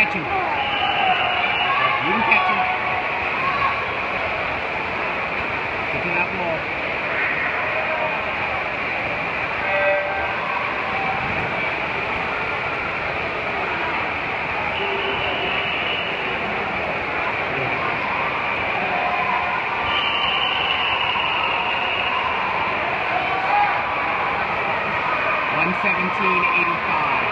catch him. You can catch him. Picking up more. One seventeen eighty five.